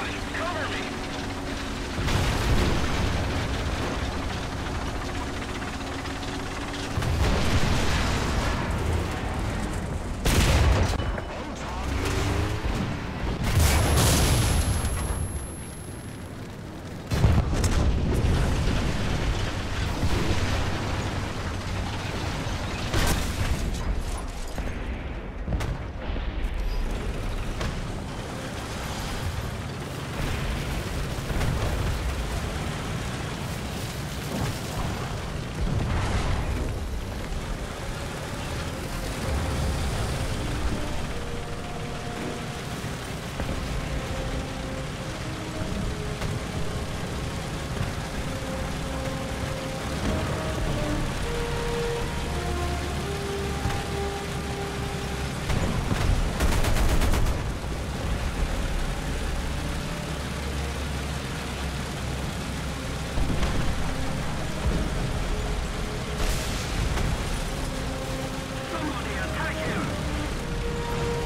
Cover me! Somebody attack him!